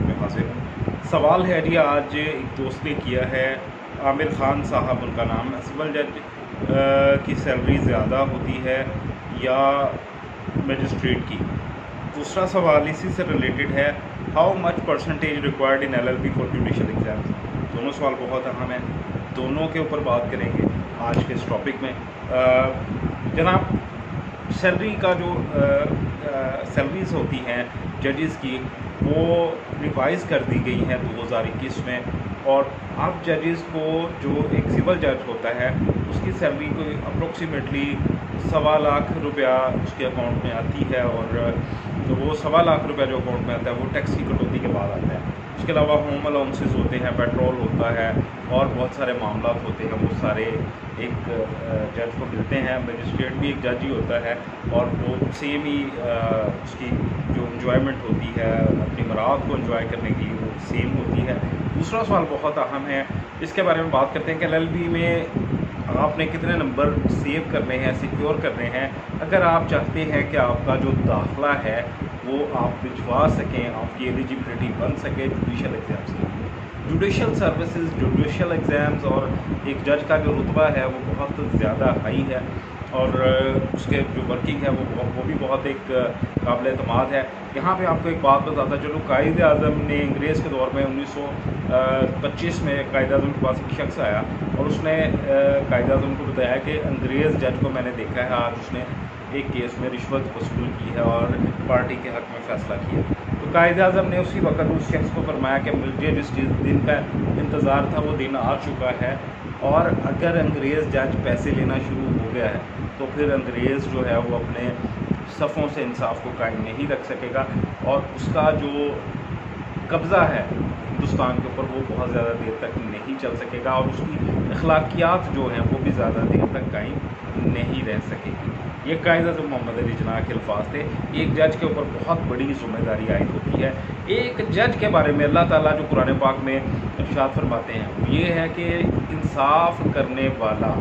में हाजिर हूँ। सवाल है जी, आज एक दोस्त ने किया है, आमिर ख़ान साहब, उनका नाम है। सिविल जज की सैलरी ज़्यादा होती है या मजिस्ट्रेट की? दूसरा सवाल इसी से रिलेटेड है how much percentage required in L L B for judicial exam दोनों सवाल बहुत अहम हैं। दोनों के ऊपर बात करेंगे आज के इस टॉपिक में। जनाब सैलरी का जो सैलरीज होती हैं जजेस की, वो रिवाइज़ कर दी गई हैं 2021 में। और अब जजेस को जो एक सिविल जज होता है, उसकी सैलरी को अप्रोक्सीमेटली सवा लाख रुपया उसके अकाउंट में आती है और तो वो सवा लाख रुपया जो अकाउंट में आता है, वो टैक्स की कटौती के बाद आता है। उसके अलावा होम अलाउंसेज होते हैं पेट्रोल होता है और बहुत सारे मामला होते हैं। वो सारे एक जज को मिलते हैं मजिस्ट्रेट भी एक जज ही होता है और वो सेम ही उसकी जो इन्जॉयमेंट होती है, अपनी मराहत को इन्जॉय करने की वो सेम होती है। दूसरा सवाल बहुत अहम है, इसके बारे में बात करते हैं कि एल में आपने कितने नंबर सेव करने हैं सिक्योर करने हैं, अगर आप चाहते हैं कि आपका जो दाखला है, वो आप भिजवा सकें, आपकी एलिजिबिलिटी बन सके जुडिशल एग्ज़ाम्स के लिए जुडिशल सर्विसेज़ जुडिशल एग्ज़ाम्स और एक जज का जो रुतबा है, वो बहुत ज़्यादा हाई है और उसके जो वर्किंग है, वो वो भी बहुत एक काबिल अतमाद है। यहाँ पे आपको एक बात बताता चलो कायद अज़म ने अंग्रेज़ के दौर में 1925 में कायद अज़म के पास एक शख्स आया और उसने कायद अज़म को बताया कि अंग्रेज़ जज को मैंने देखा है, आज उसने एक केस में रिश्वत वसूल की है और पार्टी के हक़ में फ़ैसला किया। तो कायद अज़म ने उसी वक्त उस शख्स को फरमाया कि मुझे जिस दिन का इंतज़ार था, वो दिन आ चुका है। और अगर अंग्रेज़ जज पैसे लेना शुरू हो गया है तो फिर अंग्रेज़ जो है वो अपने सफ़ों से इंसाफ को कायम नहीं रख सकेगा। और उसका जो कब्ज़ा है हिंदुस्तान के ऊपर, वो बहुत ज़्यादा देर तक नहीं चल सकेगा। और उसकी अखलाकियात जो हैं, वो भी ज़्यादा देर तक कायम नहीं रह सकेगी। ये कायदा जो मोहम्मद अली जना के अल्फाज थे। एक जज के ऊपर बहुत बड़ी ज़िम्मेदारी आयद होती है। एक जज के बारे में अल्लाह ताला जो कुरान पाक में इर्शाद फरमाते हैं ये है कि इंसाफ करने वाला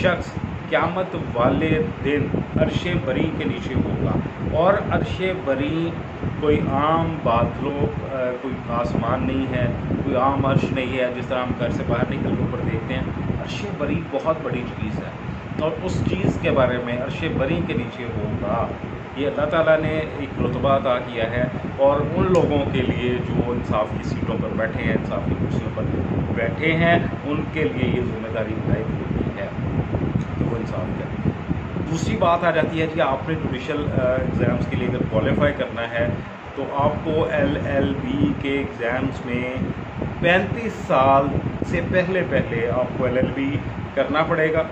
शख्स क़्यामत वाले दिन अरश बरी के नीचे होगा। और अरश बरी कोई आम बादलों कोई आसमान नहीं है, कोई आम अर्श नहीं है, जिस तरह हम घर से बाहर निकल के ऊपर देखते हैं, अरश बरी बहुत बड़ी चीज़ है। और उस चीज़ के बारे में अरश बरी के नीचे होगा ये अल्लाह ताला ने एक रुतबा अदा किया है और उन लोगों के लिए जो इंसाफ की सीटों पर बैठे हैं, इंसाफ की कुर्सियों पर बैठे हैं, उनके लिए ये ज़िम्मेदारी लायक होती है कि वो इंसाफ करें। दूसरी बात आ जाती है कि आपने जुडिशल एग्ज़ाम्स के लिए अगर क्वालिफाई करना है तो आपको एल एल बी के एग्ज़ाम्स में पैंतीस साल से पहले पहले आपको एल एल बी करना पड़ेगा।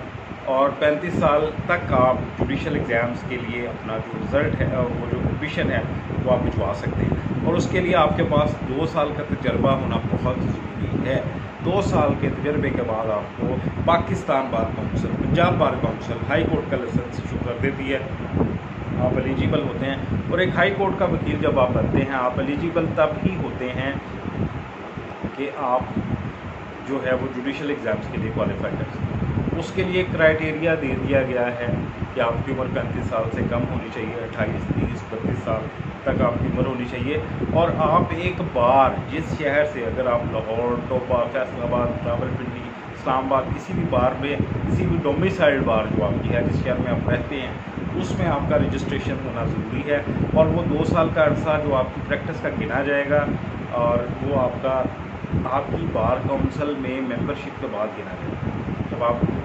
और 35 साल तक आप जुडिशल एग्ज़ाम्स के लिए अपना जो रिज़ल्ट है वो जो एडमिशन है, वो आप भिजवा सकते हैं। और उसके लिए आपके पास दो साल का तजर्बा होना बहुत ज़रूरी है। दो साल के तजर्बे के बाद आपको Pakistan bar council Punjab bar council high court का लाइसेंस इशू कर देती है। आप एलिजिबल होते हैं। और एक हाई कोर्ट का वकील जब आप बनते हैं, आप एलिजिबल तब ही होते हैं कि आप जो है वो जुडिशल एग्ज़ाम्स के लिए क्वालिफाई कर सकते हैं उसके लिए क्राइटेरिया दे दिया गया है कि आपकी उम्र पैंतीस साल से कम होनी चाहिए, अट्ठाईस, तीस, बत्तीस साल तक आपकी उम्र होनी चाहिए। और आप एक बार जिस शहर से, अगर आप लाहौर, टोपा, फैसलाबाद, रावलपिंडी, इस्लामाबाद, किसी भी बार में, किसी भी डोमिसाइल्ड बार जो आपकी है, जिस शहर में आप रहते हैं, उसमें आपका रजिस्ट्रेशन होना ज़रूरी है। और वो दो साल का अर्सा जो आपकी प्रैक्टिस का गिना जाएगा, और वो आपका आपकी बार काउंसिल में मेंबरशिप के बाद गिना जाएगा।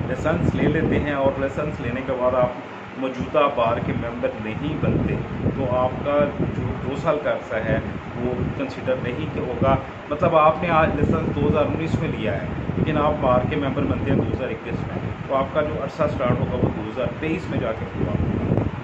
लाइसेंस ले लेते हैं और लाइसेंस लेने के बाद आप मौजूदा बार के मेंबर नहीं बनते तो आपका जो दो साल का अर्सा है, वो कंसिडर नहीं होगा। मतलब आपने आज लाइसेंस 2019 में लिया है, लेकिन आप बार के मेंबर बनते हैं 2021 में। तो आपका जो अरसा स्टार्ट होगा, वो 2023 में जाके पूरा होगा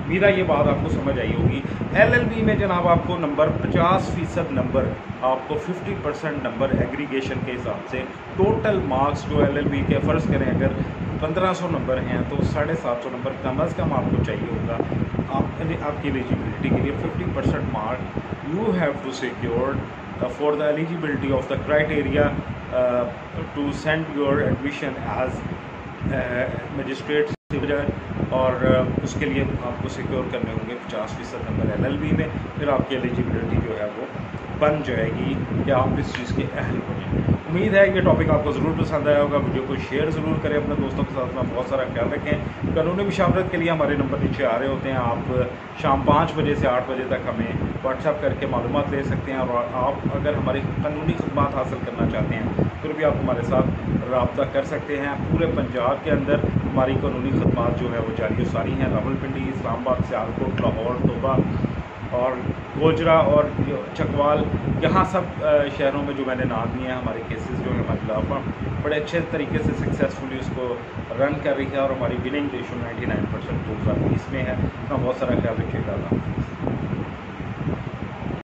मेरा ये बात आपको समझ आई होगी। एलएलबी में जनाब आपको नंबर 50 फ़ीसद नंबर आपको 50 परसेंट नंबर एग्रीगेशन के हिसाब से टोटल मार्क्स जो एलएलबी के फ़र्ज़ करें, अगर 1500 नंबर हैं तो साढ़े सात सौ नंबर कम अज़ कम आपको चाहिए होगा। आप आपकी एलिजिबिलिटी के लिए 50 percent mark you have to secure for the eligibility of the criteria to send your admission as magistrate और उसके लिए आपको सिक्योर करने होंगे पचास फ़ीसद नंबर एल बी में, फिर आपकी एलिजिबिलिटी जो है वो बन जाएगी कि आप इस चीज़ के अहल हो। उम्मीद है ये टॉपिक आपको ज़रूर पसंद आया होगा। वीडियो को शेयर ज़रूर करें अपने दोस्तों के साथ, अपना बहुत सारा ख्याल रखें। कानूनी मशावरत के लिए हमारे नंबर नीचे आ रहे होते हैं। आप शाम पाँच बजे से आठ बजे तक हमें व्हाट्सअप करके मालूम ले सकते हैं और आप अगर हमारी कानूनी खदमात हासिल करना चाहते हैं, फिर भी आप हमारे साथ रबता कर सकते हैं। पूरे पंजाब के अंदर हमारी कानूनी खदमात जो है वो जारी सारी हैं। रावलपिंडी, इस्लामाबाद, सियालकोट, लाहौर, तोबा और गोजरा और चकवाल, यहाँ सब शहरों में जो मैंने नाम दिए हैं, हमारे केसेस जो है, हमारे लाफा बड़े अच्छे तरीके से सक्सेसफुली उसको रन कर रही है और हमारी विनिंग रेशो 99 परसेंट दो हज़ार बीस में है अपना बहुत सारा ख्याल रखिएगा।